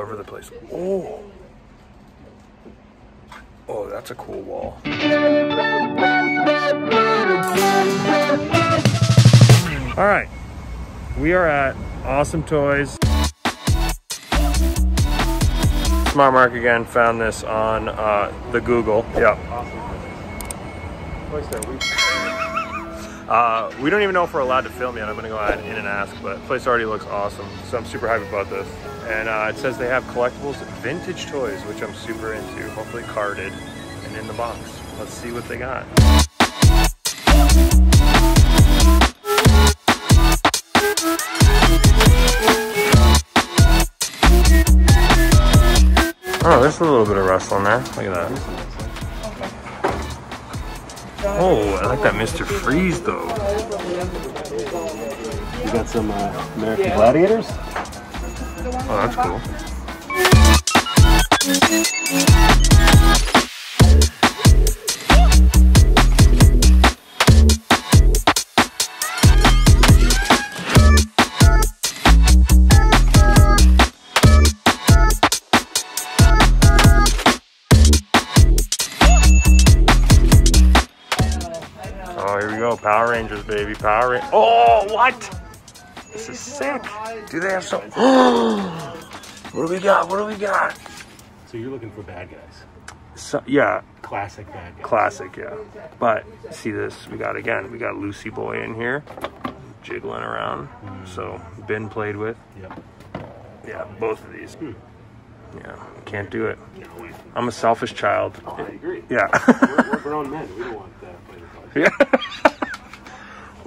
over the place. Oh. Oh, that's a cool wall. All right. We are at Awesome Toys. Smart Mark again found this on uh, the Google. Yeah. Uh, we don't even know if we're allowed to film yet. I'm gonna go ahead in and ask, but place already looks awesome. So I'm super hyped about this. And uh, it says they have collectibles, vintage toys, which I'm super into, hopefully carded and in the box. Let's see what they got. Oh, there's a little bit of rustling there. Look at that. Oh, I like that Mr. Freeze though. You got some uh, American Gladiators? Oh, that's cool. Power Rangers, baby. Power Rangers. Oh, what? This is sick. Do they have some? what do we got? What do we got? So you're looking for bad guys. So, yeah, Classic bad guys. classic, yeah. But see this? We got again. We got Lucy Boy in here, jiggling around. So been played with. Yep. Yeah, both of these. Hmm. Yeah, can't do it. No. I'm a selfish child. Oh, I agree. Yeah. We're, we're grown men. We don't want that yeah.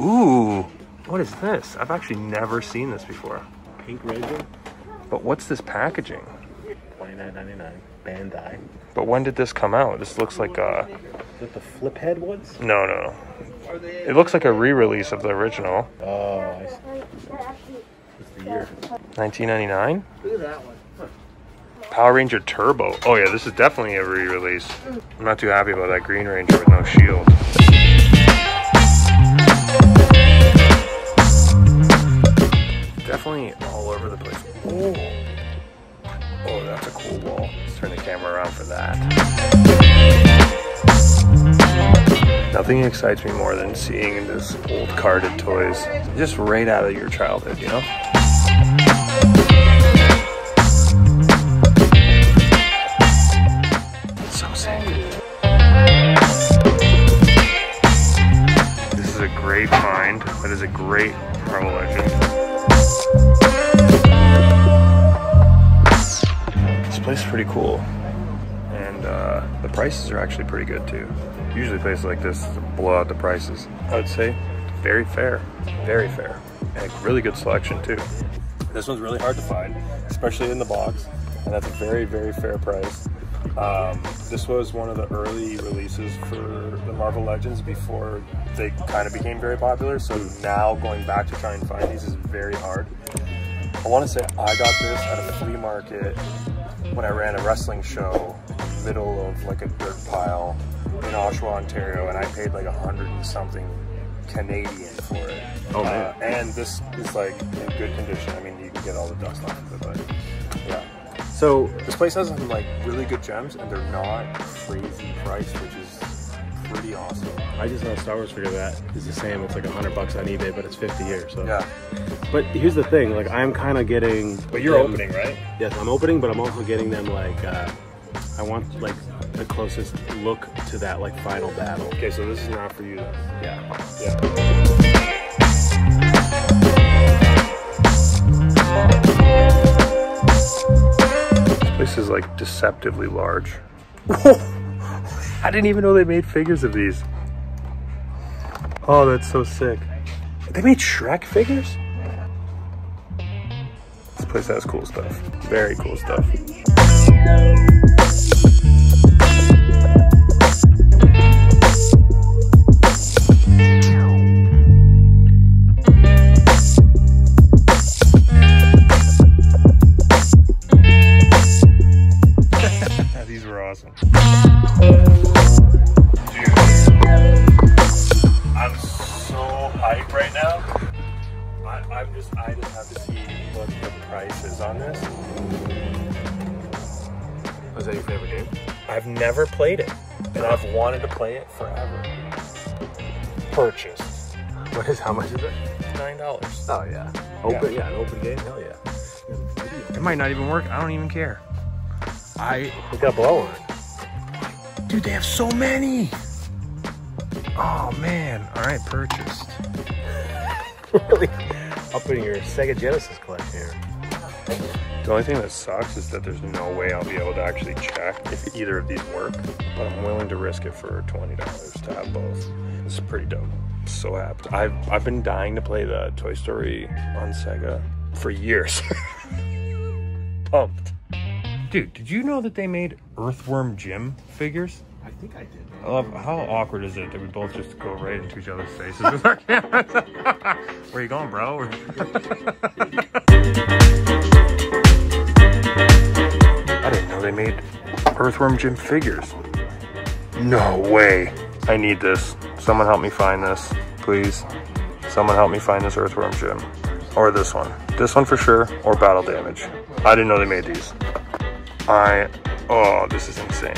Ooh, what is this? I've actually never seen this before. Pink Ranger, But what's this packaging? twenty nine ninety nine. Bandai. But when did this come out? This looks like uh Is that the flip head ones? no no. It looks like a re-release of the original. Oh, I see. What's the year? 1999. Power Ranger Turbo. Oh yeah, this is definitely a re-release. I'm not too happy about that Green Ranger with no shield. Definitely all over the place. Oh, oh, that's a cool wall. Let's turn the camera around for that. Nothing excites me more than seeing this old carded toys just right out of your childhood, you know? It's so sick. This is a great find. That is a great Marvel Legend. This place is pretty cool. And uh, the prices are actually pretty good too. Usually places like this blow out the prices. I would say very fair. Very fair. And a really good selection too. This one's really hard to find, especially in the box. And that's a very, very fair price. Um, this was one of the early releases for the Marvel Legends before they kind of became very popular. So now going back to try and find these is very hard. I want to say I got this at a flea market when I ran a wrestling show in the middle of like a dirt pile in Oshawa, Ontario, and I paid like a hundred and something Canadian for it. Oh, man. Uh, and this is like in good condition. I mean, you can get all the dust off of it, but yeah. So This place has some like really good gems, and they're not crazy priced, which is pretty awesome. I just know a Star Wars figure that is the same. It's like a hundred bucks on eBay, but it's fifty here. So Yeah, But here's the thing, like I'm kind of getting. but you're them- opening, right? Yes, I'm opening, but I'm also getting them like. Uh, I want like the closest look to that like final battle. Okay, so this is not for you then. Yeah. Yeah. This is like deceptively large. I didn't even know they made figures of these. Oh, that's so sick. They made Shrek figures? This place has cool stuff. Very cool stuff. On this. Is that your favorite game? I've never played it, and I've wanted to play it forever. Purchase What is? How much is it? nine dollars. Oh yeah. Open. Yeah, an open game. Hell yeah. It might not even work. I don't even care. I We got a blow on it. dude, they have so many. Oh man! All right, purchased. really up in your Sega Genesis collection here. The only thing that sucks is that there's no way I'll be able to actually check if either of these work. But I'm willing to risk it for twenty dollars to have both. This is pretty dope. I'm so happy. I've I've been dying to play the Toy Story on Sega for years. Pumped. Dude, did you know that they made Earthworm Jim figures? I think I did. I love how awkward is it that we both just go right into each other's faces with our cameras. Where you going, bro? Earthworm Jim figures. No way. I need this. Someone help me find this, please. Someone help me find this Earthworm Jim. Or this one. This one for sure, or Battle Damage. I didn't know they made these. I, oh, this is insane.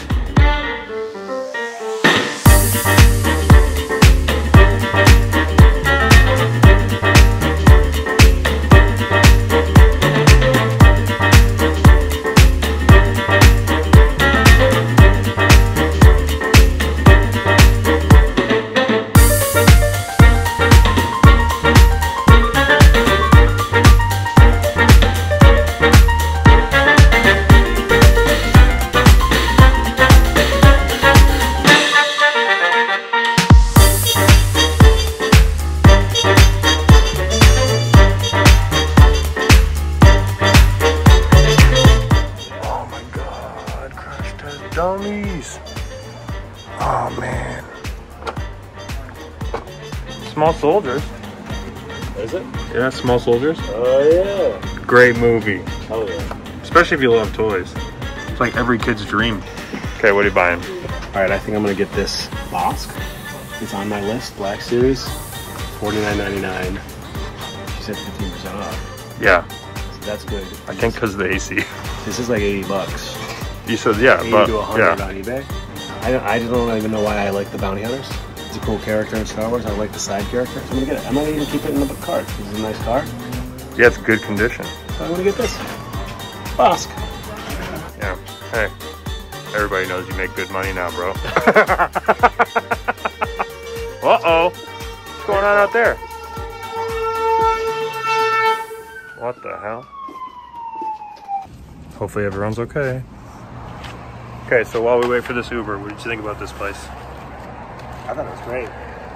Small Soldiers. Is it? Yeah, Small Soldiers. Oh yeah. Great movie. Hell yeah. Especially if you love toys. It's like every kid's dream. Okay, what are you buying? All right, I think I'm gonna get this Bossk. It's on my list. Black Series, $49.99. She said 15% off. Yeah, So that's good. I think because of the AC. this is like 80 bucks. You said yeah, 80 but to 100 yeah. on eBay. I don't, I don't even know why I like the bounty hunters. It's a cool character in Star Wars. I like the side character. So I'm gonna get it. I'm gonna even keep it in the cart. This is a nice car. Yeah, it's good condition. So I'm gonna get this. Bossk. Yeah. Hey, everybody knows you make good money now, bro. uh oh. What's going on out there? What the hell? Hopefully everyone's okay. Okay, so while we wait for this Uber, what did you think about this place? I thought it was great.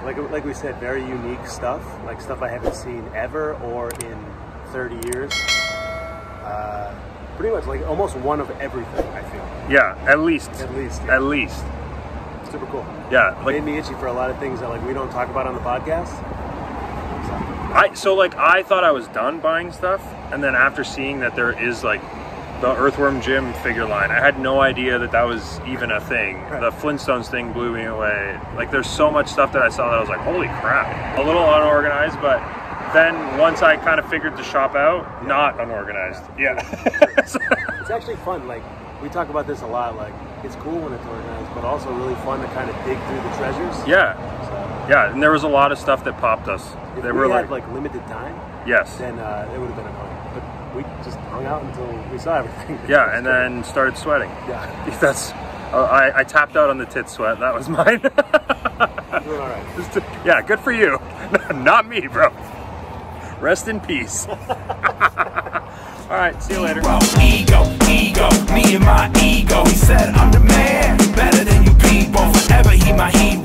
Like like we said, very unique stuff. Like stuff I haven't seen ever or in 30 years. Uh, pretty much like almost one of everything. I feel Yeah, at least. at least. Yeah. At least. Super cool. Yeah, like Made me itchy for a lot of things that like we don't talk about on the podcast. So, I so like I thought I was done buying stuff, and then after seeing that there is like the Earthworm Jim figure line, I had no idea that that was even a thing. Right. The Flintstones thing blew me away. Like there's so much stuff that I saw that I was like, holy crap! A little unorganized, but then once I kind of figured the shop out, not unorganized. Yeah. it's actually fun. Like we talk about this a lot. Like it's cool when it's organized, but also really fun to kind of dig through the treasures. yeah, So, yeah, and there was a lot of stuff that popped us. if They we were had like, like limited time, yes, then uh, it would have been a fun. But we just hung out until we saw everything. yeah, and then started sweating. yeah, That's. Uh, I, I tapped out on the tit sweat. That was mine. doing all right. Just to- yeah, good for you. Not me, bro. Rest in peace. All right, see you later. Ego, ego, me and my ego. He said I'm the man, better than you people. Forever he my hero,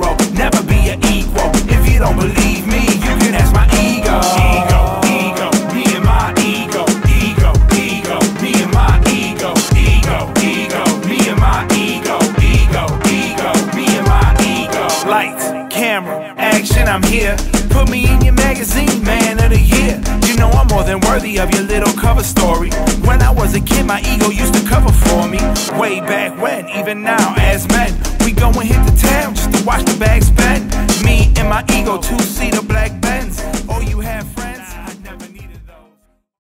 magazine, man of the year. You know I'm more than worthy of your little cover story. When I was a kid, my ego used to cover for me. Way back when, even now, as men, we go and hit the town just to watch the bags spend. Me and my ego, two seater